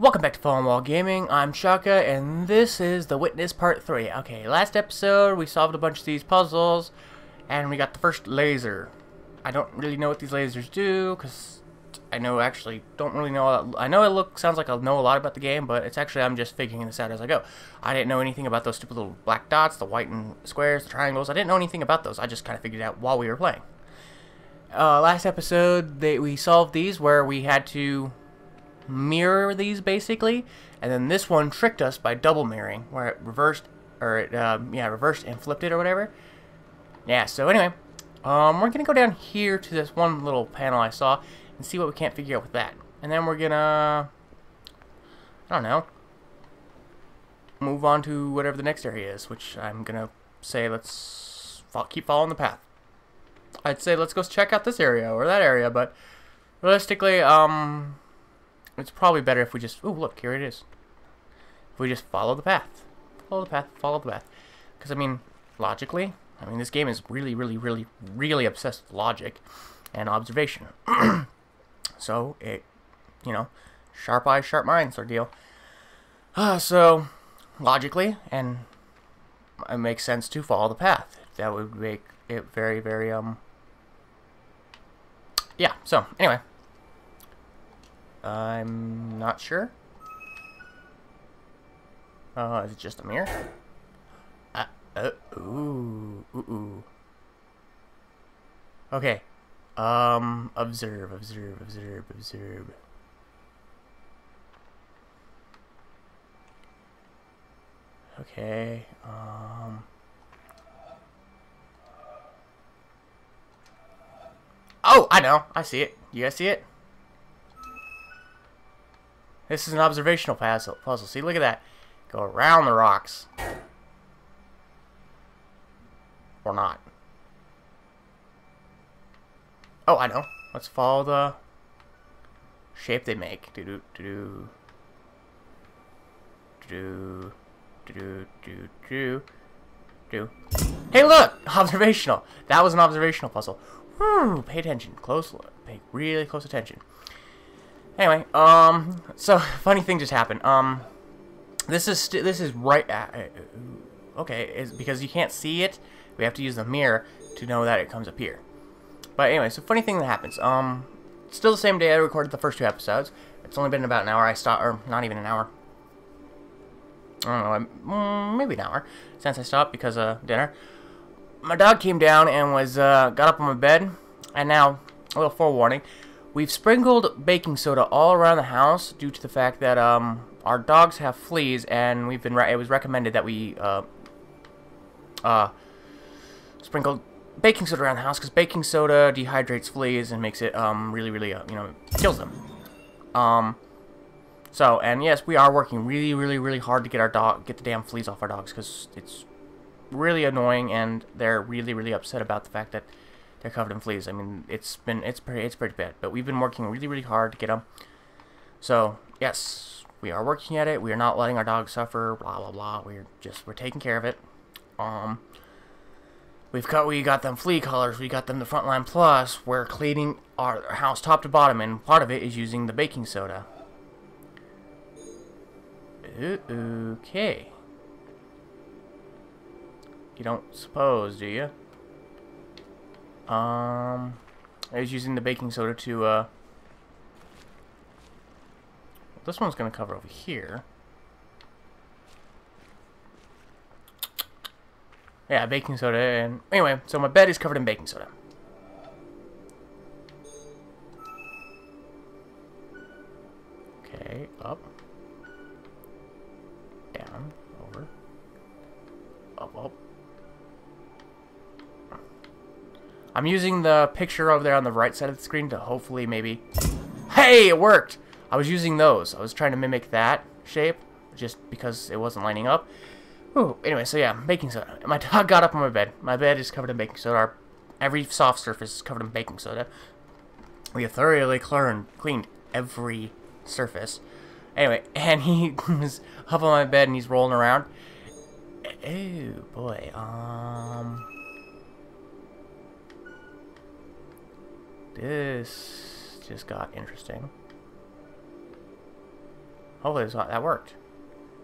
Welcome back to Fallen Wall Gaming. I'm Shaka, and this is The Witness Part 3. Okay, last episode we solved a bunch of these puzzles, and we got the first laser. I don't really know what these lasers do, because I know actually don't really know. I know it look sounds like I know a lot about the game, but it's actually I'm just figuring this out as I go. I didn't know anything about those stupid little black dots, the white and squares, the triangles. I didn't know anything about those. I just kind of figured it out while we were playing. Uh, last episode, they, we solved these where we had to mirror these basically, and then this one tricked us by double mirroring, where it reversed, or it, uh, yeah, reversed and flipped it or whatever. Yeah, so anyway, um, we're gonna go down here to this one little panel I saw and see what we can't figure out with that. And then we're gonna, I don't know, move on to whatever the next area is, which I'm gonna say let's keep following the path. I'd say let's go check out this area or that area, but realistically, um, it's probably better if we just... Oh, look, here it is. If we just follow the path. Follow the path, follow the path. Because, I mean, logically, I mean, this game is really, really, really, really obsessed with logic and observation. so, it, you know, sharp eyes, sharp minds sort of deal. Uh, so, logically, and it makes sense to follow the path. That would make it very, very, um... Yeah, so, anyway. I'm not sure. Uh, is it just a mirror? Uh, uh, ooh, ooh, ooh. Okay. Um, observe, observe, observe, observe. Okay, um... Oh, I know. I see it. You guys see it? This is an observational puzzle. puzzle. See, look at that. Go around the rocks. Or not. Oh, I know. Let's follow the shape they make. Do do do do do do do do. Hey, look! Observational. That was an observational puzzle. Whew, pay attention. Close. Pay really close attention. Anyway, um, so funny thing just happened. Um, this is this is right. At, okay, is because you can't see it. We have to use the mirror to know that it comes up here. But anyway, so funny thing that happens. Um, still the same day I recorded the first two episodes. It's only been about an hour. I stopped, or not even an hour. I don't know, mm, maybe an hour since I stopped because of dinner. My dog came down and was uh, got up on my bed, and now a little forewarning. We've sprinkled baking soda all around the house due to the fact that um, our dogs have fleas, and we've been it was recommended that we uh, uh, sprinkle baking soda around the house because baking soda dehydrates fleas and makes it um, really, really, uh, you know, kills them. Um, so, and yes, we are working really, really, really hard to get our dog, get the damn fleas off our dogs because it's really annoying, and they're really, really upset about the fact that they're covered in fleas. I mean, it's been it's pretty it's pretty bad. But we've been working really really hard to get them. So yes, we are working at it. We are not letting our dogs suffer. Blah blah blah. We're just we're taking care of it. Um, we've got we got them flea collars. We got them the Frontline Plus. We're cleaning our house top to bottom, and part of it is using the baking soda. Okay. You don't suppose, do you? Um, I was using the baking soda to, uh... This one's going to cover over here. Yeah, baking soda, and... Anyway, so my bed is covered in baking soda. I'm using the picture over there on the right side of the screen to hopefully maybe... Hey, it worked! I was using those. I was trying to mimic that shape just because it wasn't lining up. Ooh, anyway, so yeah, baking soda. My dog got up on my bed. My bed is covered in baking soda. Every soft surface is covered in baking soda. We have thoroughly cleaned every surface. Anyway, and he was up on my bed and he's rolling around. Oh, boy. Um... This just got interesting. hopefully this, that worked.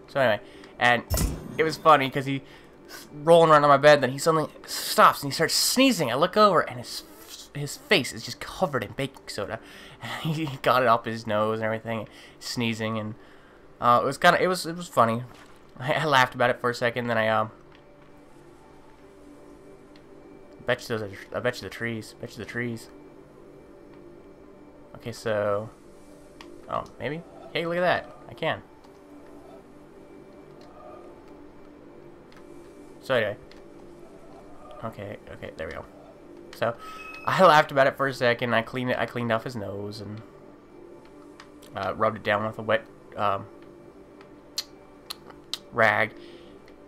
So anyway, and it was funny because he rolling around on my bed, then he suddenly stops and he starts sneezing. I look over and his his face is just covered in baking soda. And he got it up his nose and everything, sneezing, and uh, it was kind of it was it was funny. I, I, laughed about it for a second, then I um. Bet you those are, I bet you the trees. Bet you the trees. Okay, so. Oh, maybe? Hey, look at that. I can. So anyway. Okay, okay, there we go. So, I laughed about it for a second. I cleaned it. I cleaned off his nose and uh, rubbed it down with a wet um, rag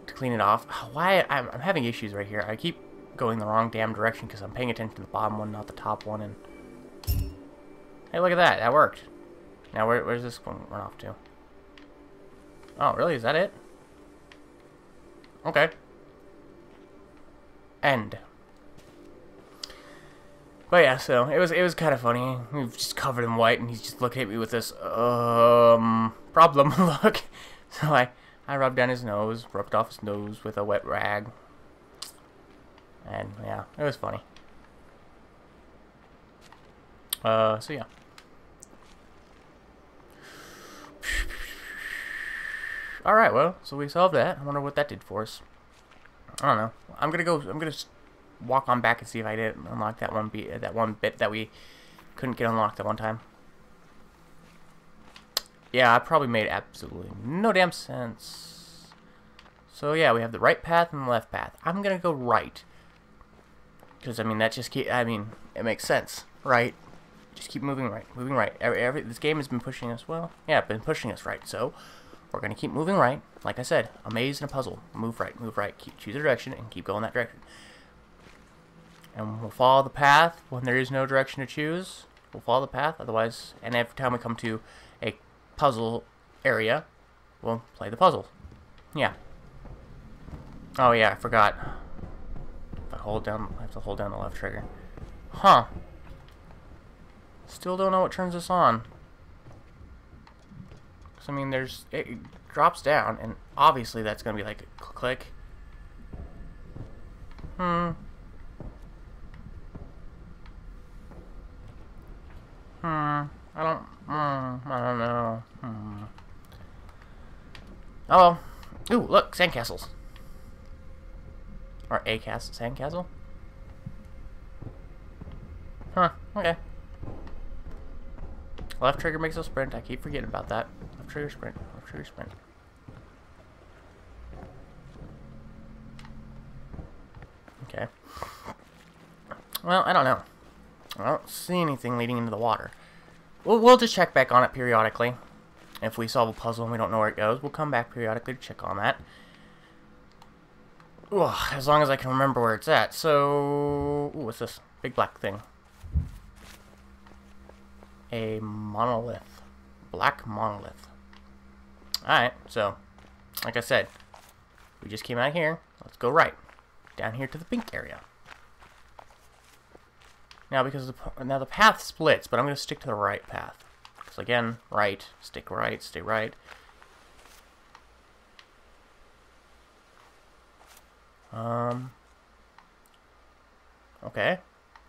to clean it off. Why I'm, I'm having issues right here. I keep going the wrong damn direction because I'm paying attention to the bottom one, not the top one. And hey, look at that. That worked. Now where, where's this one run off to? Oh, really? Is that it? Okay. End. But yeah, so it was it was kind of funny. We've just covered in white, and he's just looking at me with this um problem look. So I I rubbed down his nose, rubbed off his nose with a wet rag, and yeah, it was funny. Uh, so yeah. Alright, well, so we solved that. I wonder what that did for us. I don't know. I'm gonna go. I'm gonna walk on back and see if I didn't unlock that one beat, that one bit that we couldn't get unlocked at one time. Yeah, I probably made absolutely no damn sense. So yeah, we have the right path and the left path. I'm gonna go right. Because, I mean, that just keep, I mean, it makes sense, right? Just keep moving right, moving right. Every, every, this game has been pushing us, well, yeah, been pushing us right, so we're going to keep moving right. Like I said, a maze and a puzzle. Move right, move right, keep, choose a direction, and keep going that direction. And we'll follow the path when there is no direction to choose. We'll follow the path, otherwise, and every time we come to a puzzle area, we'll play the puzzle. Yeah. Oh yeah, I forgot. If I hold down, I have to hold down the left trigger. Huh. Still don't know what turns this on. I mean, there's it drops down, and obviously that's gonna be like a click. Hmm. Hmm. I don't. Hmm. I don't know. Hmm. Oh. Ooh, look, sandcastles. Or a cast sandcastle. Huh. Okay. Left trigger makes a sprint. I keep forgetting about that. Trigger sprint. Left trigger sprint. Okay. Well, I don't know. I don't see anything leading into the water. We'll, we'll just check back on it periodically. If we solve a puzzle and we don't know where it goes, we'll come back periodically to check on that. Ugh, as long as I can remember where it's at. So, ooh, what's this? Big black thing. A monolith. Black monolith. Alright, so, like I said, we just came out here. Let's go right. Down here to the pink area. Now, because the, now the path splits, but I'm going to stick to the right path. So again, right, stick right, stay right. Um. Okay.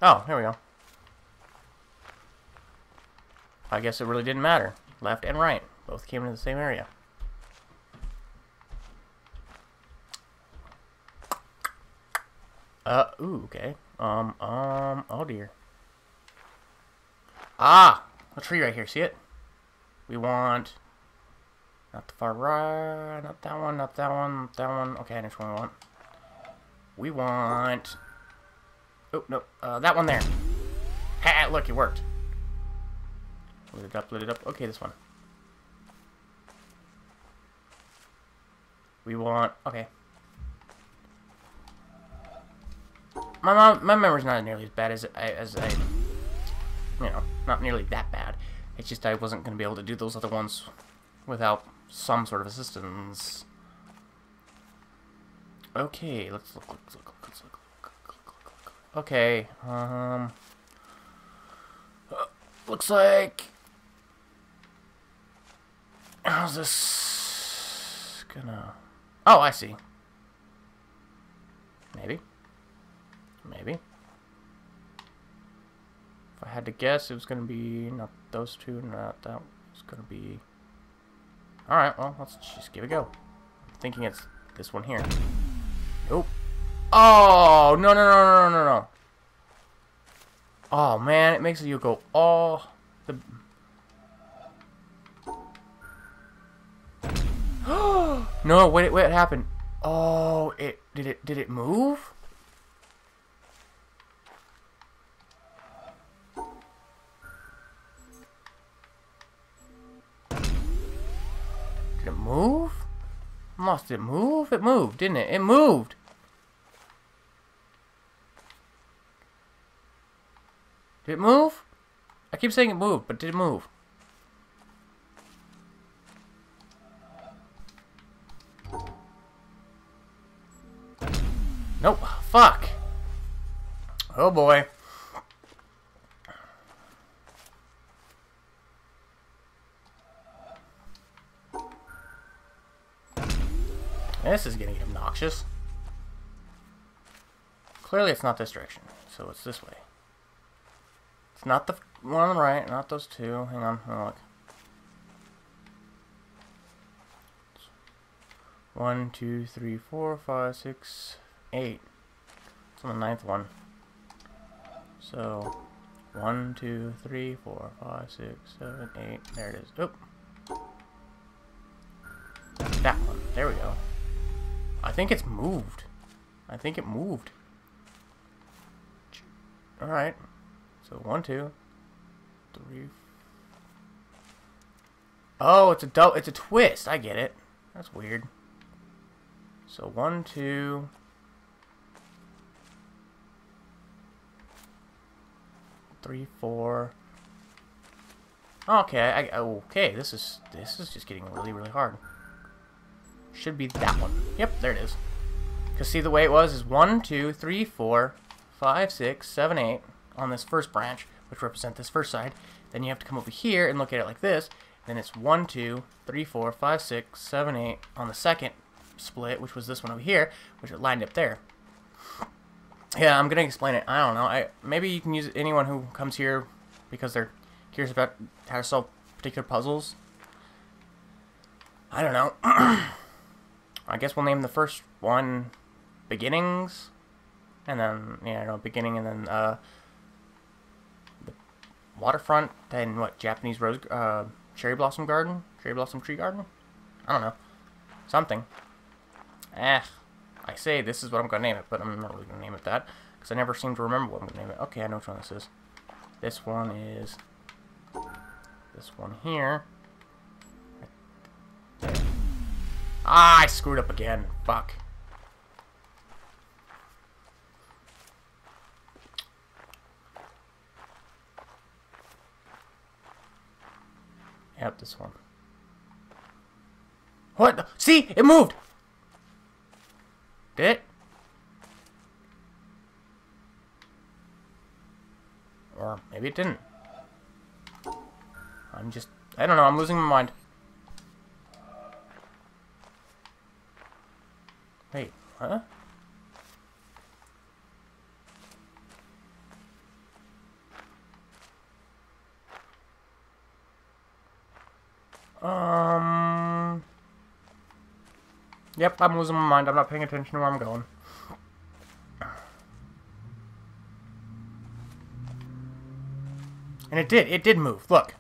Oh, here we go. I guess it really didn't matter. Left and right. Both came into the same area. Uh, ooh, okay. Um, um, oh dear. Ah! A tree right here, see it? We want... Not the far right, not that one, not that one, not that one. Okay, I know which one we want. We want... Oh, no, uh, that one there. Ha, look, it worked. Lit it up, lit it up. Okay, this one. We want... Okay. My mom, my memory's not nearly as bad as I, as I, you know, not nearly that bad. It's just I wasn't going to be able to do those other ones without some sort of assistance. Okay, let's look, look, look, look, look, look. Okay, um, uh, looks like, uh, How's this gonna... Oh, I see. Maybe. Maybe. If I had to guess, it was gonna be not those two, not that. It's gonna be... Alright, well, let's just give it a go. I'm thinking it's this one here. Nope. Oh, no, no, no, no, no, no. Oh, man, it makes you go, oh, the... no, wait, wait, what happened? Oh, it, did it, did it move? Move? Must it move? It moved, didn't it? It moved! Did it move? I keep saying it moved, but did it move? Nope. Fuck. Oh boy. This is getting obnoxious. Clearly it's not this direction, so it's this way. It's not the one on the right, not those two. Hang on, look. One, two, three, four, five, six, eight. It's on the ninth one. So, one, two, three, four, five, six, seven, eight. There it is. Oop. That one. There we go. I think it's moved. I think it moved. Alright. So one, two, three. Oh, it's a double. It's a twist. I get it. That's weird. So one, two. Three, four. Okay, I, okay. This is this is just getting really, really hard. Should be that one. Yep, there it is. Because see, the way it was is one, two, three, four, five, six, seven, eight on this first branch, which represent this first side. Then you have to come over here and look at it like this. Then it's 1, 2, 3, 4, 5, 6, 7, 8 on the second split, which was this one over here, which it lined up there. Yeah, I'm going to explain it. I don't know. I Maybe you can use anyone who comes here because they're curious about how to solve particular puzzles. I don't know. I guess we'll name the first one Beginnings. And then, yeah, know, Beginning, and then, uh, waterfront then, what Japanese rose uh, cherry blossom garden, cherry blossom tree garden. I don't know, something. Eh, I say this is what I'm gonna name it, but I'm not really gonna name it that because I never seem to remember what I'm gonna name it. Okay, I know which one this is. This one is this one here. Ah, I screwed up again. Fuck. Yep, this one. What? See? It moved! Did it? Or maybe it didn't. I'm just... I don't know, I'm losing my mind. Wait, huh? Um. Yep, I'm losing my mind. I'm not paying attention to where I'm going. And it did. It did move. Look.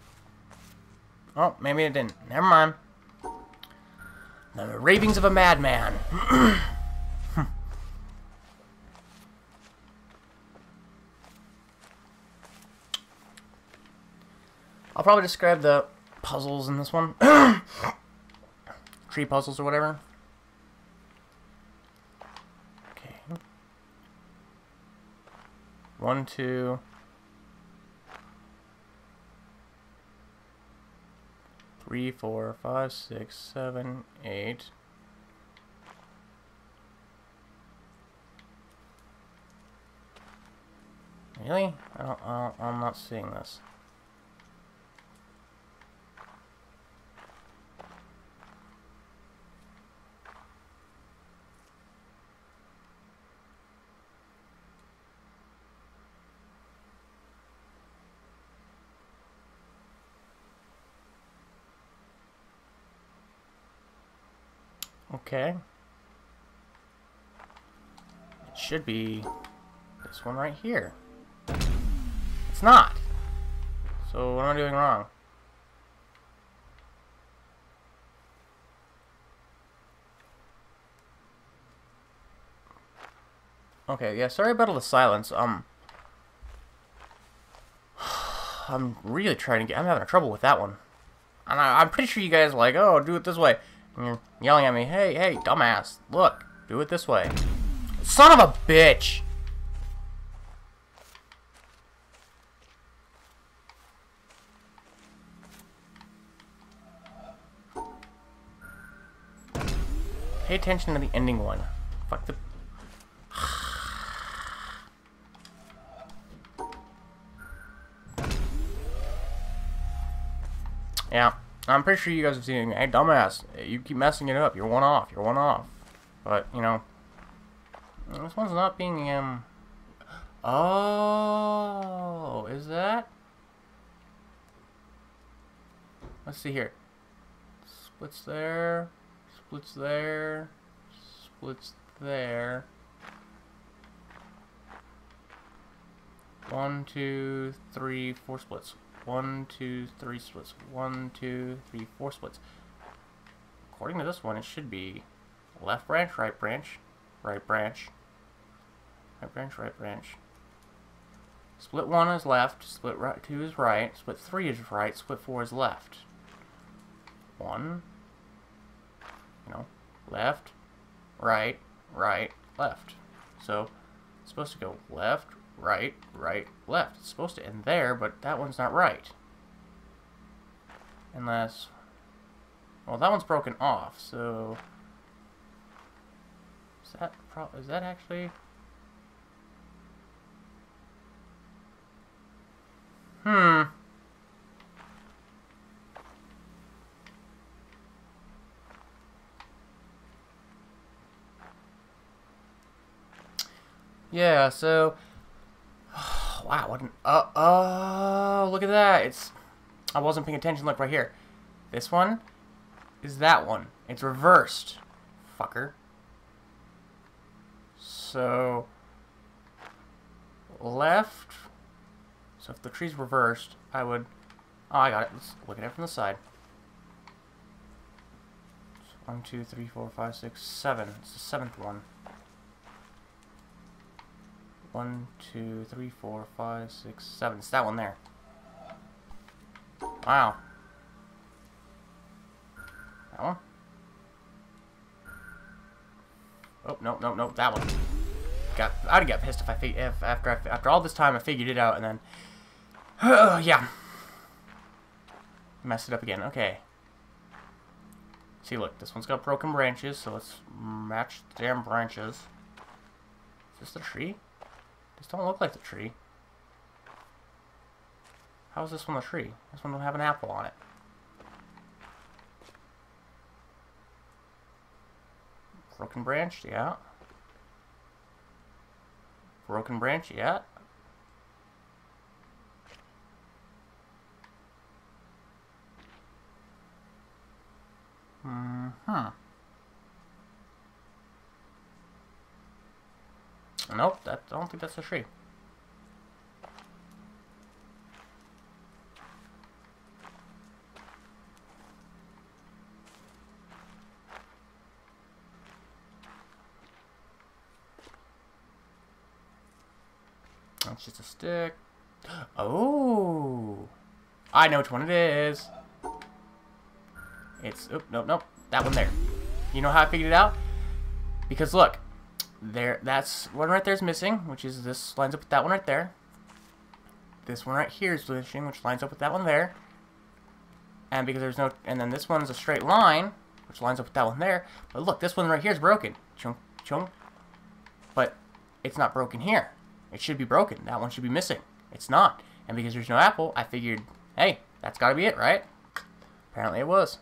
Oh, maybe it didn't. Never mind. The ravings of a madman. I'll probably describe the puzzles in this one. Tree puzzles or whatever. Okay. One, two. Three, four, five, six, seven, eight. Really? I don't, I I'm not seeing this. Okay. It should be this one right here. It's not. So what am I doing wrong? Okay, yeah, sorry about all the silence. Um, I'm really trying to get, I'm having trouble with that one. And I, am pretty sure you guys are like, oh, do it this way. And you're yelling at me, hey, hey, dumbass, look, do it this way. Son of a bitch! Pay attention to the ending one. Fuck the Yeah, I'm pretty sure you guys have seen, hey, dumbass, you keep messing it up. You're one off. You're one off. But, you know, this one's not being, um... Oh, is that? Let's see here. Splits there, splits there, splits there. One, two, three, four splits. One, two, three splits. One, two, three, four splits. According to this one, it should be left branch, right branch, right branch, right branch, right branch. Split 1 is left, split right, 2 is right, split 3 is right, split 4 is left. 1, you know, left, right, right, left. So, it's supposed to go left, right, right, left. It's supposed to end there, but that one's not right. Unless... Well, that one's broken off, so... Is that, pro is that actually... Hmm. Yeah, so wow, what an... Uh, oh, look at that. It's... I wasn't paying attention. Look, right here. This one is that one. It's reversed. Fucker. So... Left... So if the tree's reversed, I would... Oh, I got it. Let's look at it from the side. One, two, three, four, five, six, seven. It's the seventh one. One, two, three, four, five, six, seven. It's that one there. Wow. That one? Oh, no, no, no, that one. Got, I'd get pissed if I if after after all this time I figured it out and then, oh yeah, messed it up again. Okay. See, look, this one's got broken branches, so let's match the damn branches. Is this the tree? These don't look like the tree. How is this one the tree? This one don't have an apple on it. Broken branch, yeah. Broken branch, yeah. Mm-hmm. Nope, that, I don't think that's a tree. That's just a stick. Oh! I know which one it is. It's, oop, nope, nope. That one there. You know how I figured it out? Because look, there that's one right there is missing which is this lines up with that one right there. This one right here is missing which lines up with that one there. And because there's no and then this one's a straight line which lines up with that one there. But look this one right here is broken. Chung chung but it's not broken here. It should be broken. That one should be missing. It's not. And because there's no apple I figured hey that's gotta be it right? Apparently it was.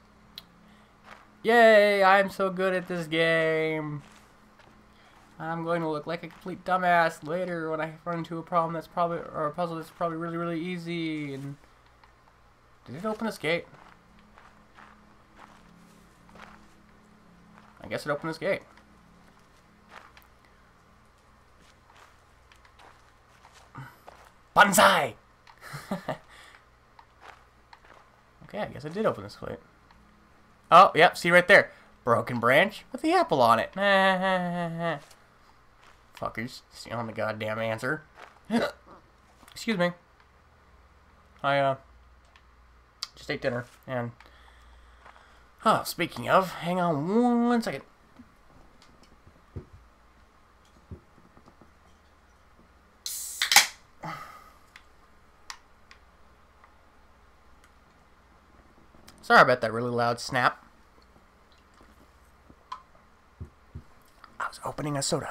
Yay I'm so good at this game I'm going to look like a complete dumbass later when I run into a problem that's probably, or a puzzle that's probably really, really easy, and... Did it open this gate? I guess it opened this gate. Bonsai! okay, I guess I did open this plate. Oh, yep, see right there. Broken branch with the apple on it. Fuckers, stealing the goddamn answer. Excuse me. I, uh, just ate dinner, and... Oh, speaking of, hang on one second. Sorry about that really loud snap. I was opening a soda.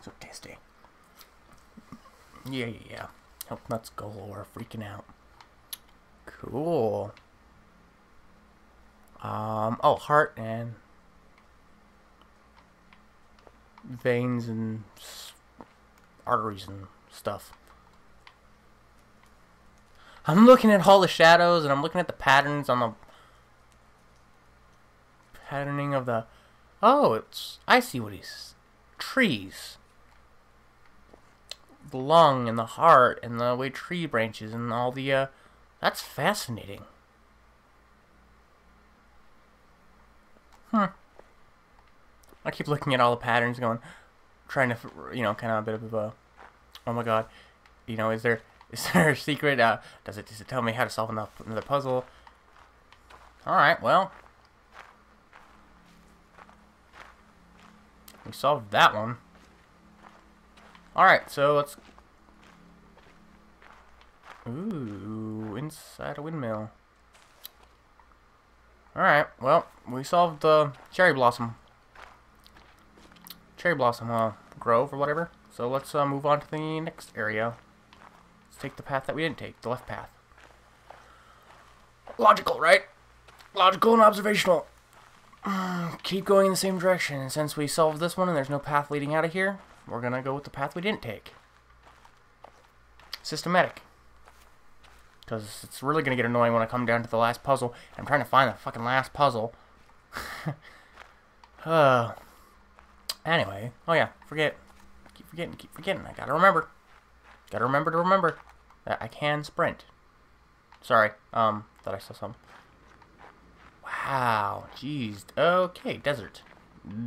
So tasty. Yeah, yeah, yeah. Help nuts galore, freaking out. Cool. Um, oh, heart and veins and arteries and stuff. I'm looking at all the shadows and I'm looking at the patterns on the patterning of the oh it's I see what he's trees the lung and the heart and the way tree branches and all the uh that's fascinating hmm I keep looking at all the patterns going trying to you know kind of a bit of a oh my god you know is there is there a secret? Uh, does it does it tell me how to solve another, another puzzle? All right, well, we solved that one. All right, so let's. Ooh, inside a windmill. All right, well, we solved the cherry blossom. Cherry blossom uh, grove or whatever. So let's uh, move on to the next area Let's take the path that we didn't take, the left path. Logical, right? Logical and observational. Keep going in the same direction, since we solved this one and there's no path leading out of here, we're gonna go with the path we didn't take. Systematic. Because it's really gonna get annoying when I come down to the last puzzle. I'm trying to find the fucking last puzzle. uh, anyway, oh yeah, forget. Keep forgetting, keep forgetting. I gotta remember. Gotta remember to remember. That I can sprint. Sorry, um, thought I saw some. Wow, jeez. Okay, desert.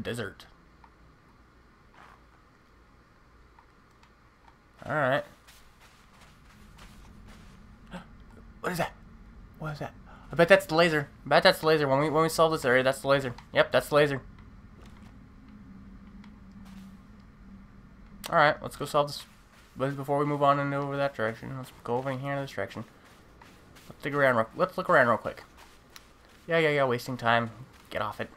Desert. Alright. What is that? What is that? I bet that's the laser. I bet that's the laser. When we when we solve this area, that's the laser. Yep, that's the laser. Alright, let's go solve this but before we move on and over that direction, let's go over here in this direction. Let's dig around. Let's look around real quick. Yeah, yeah, yeah. Wasting time. Get off it.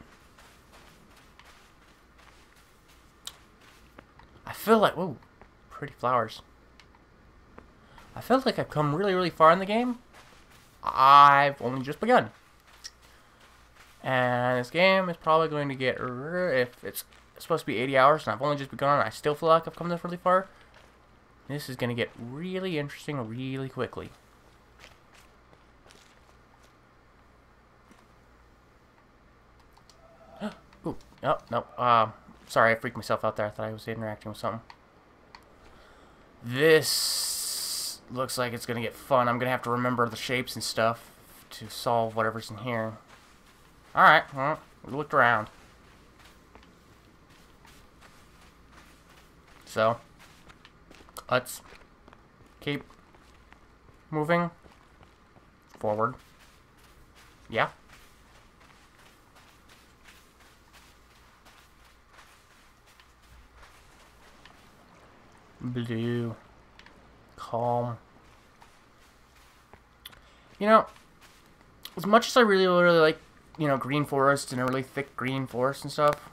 I feel like whoa, pretty flowers. I feel like I've come really, really far in the game. I've only just begun. And this game is probably going to get, if it's supposed to be 80 hours and I've only just begun, I still feel like I've come this really far. This is going to get really interesting really quickly. Ooh, oh, no. Uh, sorry, I freaked myself out there. I thought I was interacting with something. This looks like it's going to get fun. I'm going to have to remember the shapes and stuff to solve whatever's in here. Alright, well, we looked around. So, let's keep moving forward. Yeah. Blue. Calm. You know, as much as I really, really like, you know, green forest and a really thick green forest and stuff,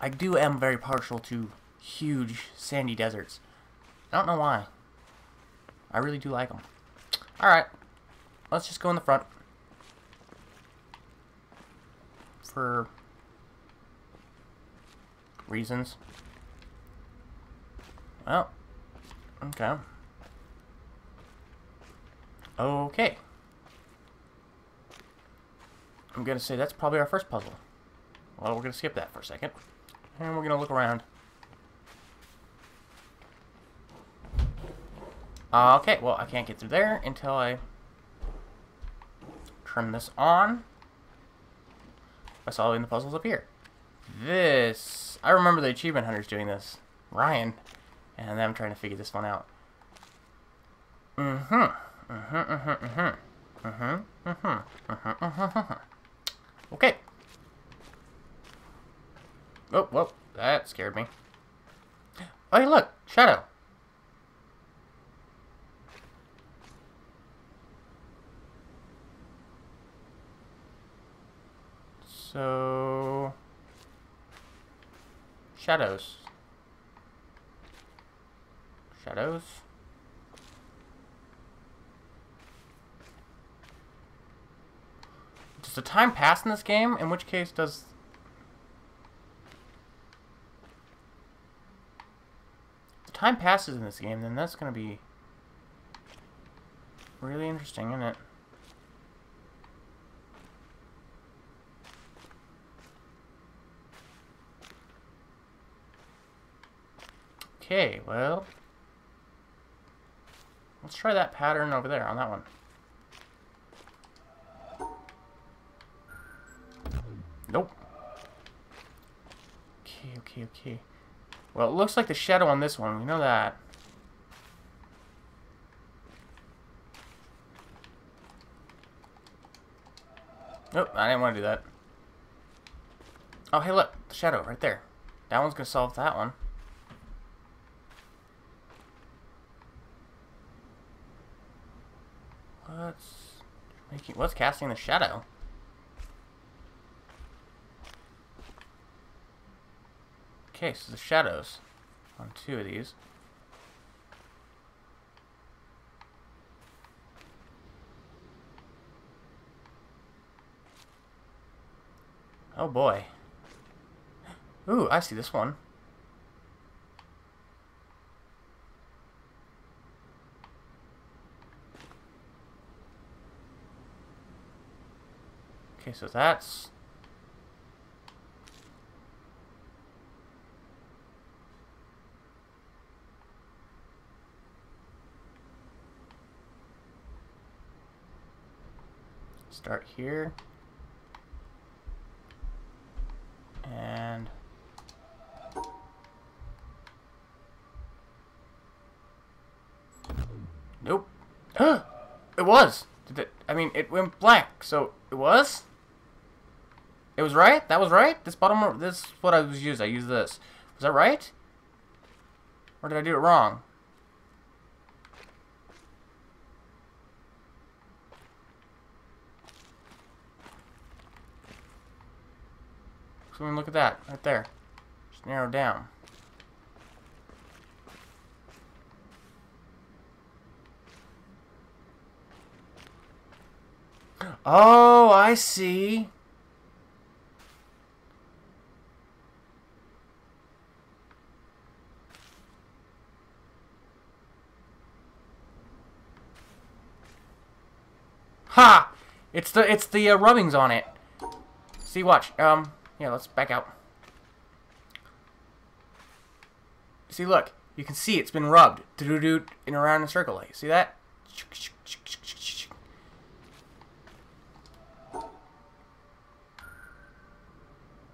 I do am very partial to huge sandy deserts. I don't know why. I really do like them. Alright. Let's just go in the front. For reasons. Well, okay. Okay. I'm gonna say that's probably our first puzzle. well, we're going to skip that for a second. And we're going to look around. Okay, well, I can't get through there until I turn this on by solving the puzzles up here. This, I remember the achievement hunters doing this. Ryan and I'm trying to figure this one out. Mm-hmm. Mm-hmm, mm-hmm, mm-hmm. Mm-hmm, mm-hmm, mm-hmm, mm-hmm. Okay. Oh, well, that scared me. Oh, hey, look, Shadow. So... Shadows. Shadows. Does the time pass in this game? In which case does... If the time passes in this game, then that's going to be really interesting, isn't it? Okay, well... Let's try that pattern over there on that one. Nope. Okay, okay, okay. Well, it looks like the shadow on this one. We know that. Nope, I didn't want to do that. Oh, hey, look. The shadow right there. That one's going to solve that one. What's making? What's casting the shadow? Okay, so the shadows on two of these. Oh boy. Ooh, I see this one. Okay, so that's... Start here. And... Nope. it was! Did it, I mean, it went blank, so it was? It was right? That was right? This bottom, this is what I was used. I used this. Was that right? Or did I do it wrong? So look at that, right there. Just narrow down. Oh, I see. Ha! It's the it's the uh, rubbings on it. See, watch. Um, yeah, let's back out. See, look. You can see it's been rubbed. Do do do in around in a circle. Like, see that?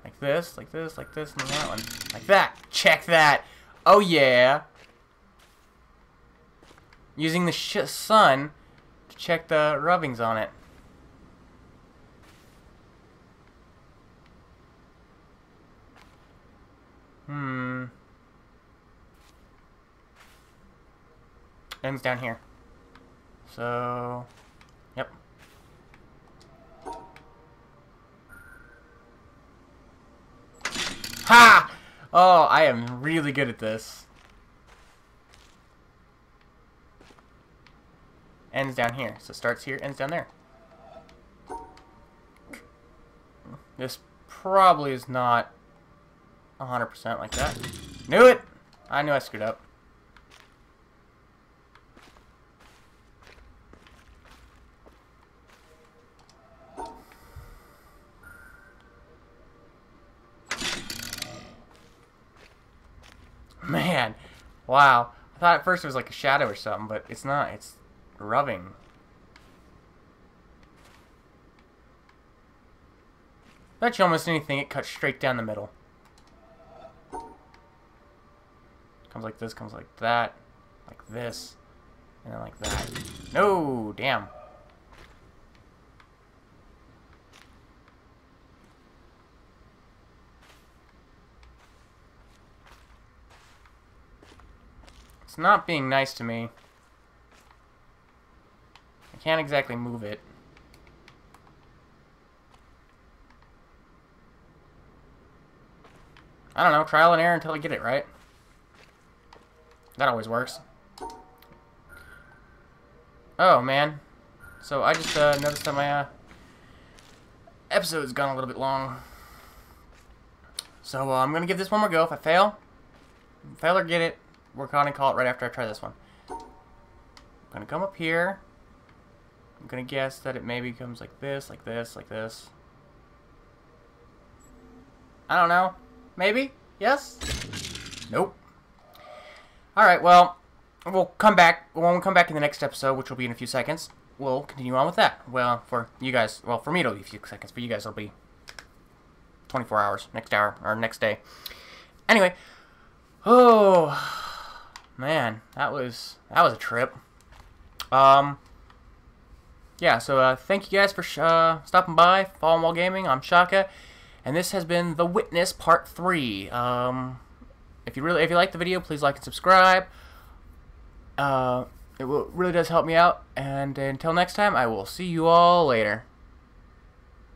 Like this, like this, like this, and that one. Like that. Check that. Oh yeah. Using the sun check the rubbings on it. Hmm. Ends down here. So, yep. Ha! Oh, I am really good at this. ends down here. So starts here, ends down there. This probably is not 100% like that. Knew it! I knew I screwed up. Man, wow. I thought at first it was like a shadow or something, but it's not. It's rubbing. Bet you almost anything, it cuts straight down the middle. Comes like this, comes like that, like this, and then like that. No, damn. It's not being nice to me. I can't exactly move it. I don't know, trial and error until I get it right. That always works. Oh, man. So I just uh, noticed that my uh, episode's gone a little bit long. So uh, I'm going to give this one more go. If I fail, fail or get it, work on and call it right after I try this one. I'm going to come up here. I'm to guess that it maybe comes like this, like this, like this. I don't know. Maybe? Yes? Nope. Alright, well, we'll come back. When we come back in the next episode, which will be in a few seconds, we'll continue on with that. Well, for you guys, well, for me it'll be a few seconds. For you guys, it'll be 24 hours, next hour, or next day. Anyway, oh, man, that was, that was a trip. Um, yeah, so uh, thank you guys for uh, stopping by, Fallen Wall Gaming. I'm Shaka. And this has been The Witness Part 3. Um, if you really if you like the video, please like and subscribe. Uh, it will, really does help me out. And until next time, I will see you all later.